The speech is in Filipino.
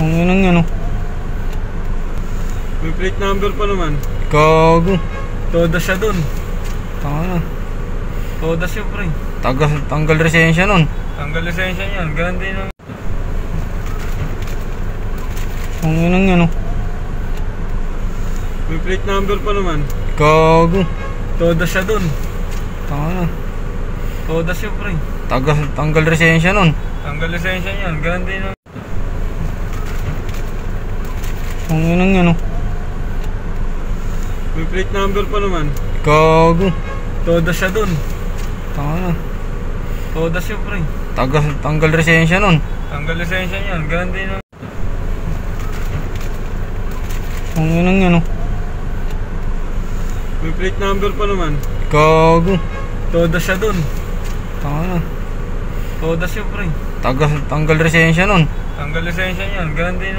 Ang inang yan, oh. May plate number pa naman. Gago. Toda siya dun. Tanga na. Toda siya pre. Taga, tanggal resensya nun. Tanggal lisensya niyan. Ganun din ang... Ang inang yan, oh. May plate number pa naman. Gago. Toda siya dun. Tanga na. Toda siya pre. Taga, tanggal resensya nun. Tanggal lisensya niyan. Ganun din ang... Ang inang yan, oh. May plate number pa naman. Gago. Toda siya dun. Tanga na. Toda siya pre. Taga, tanggal resensya nun. Tanggal lisensya niyan. Ganun din ang... Ang inang yan, oh. May plate number pa naman. Gago. Toda siya dun. Tanga na. Toda siya pre. Taga, tanggal resensya nun. Tanggal lisensya niyan. Ganun din ang...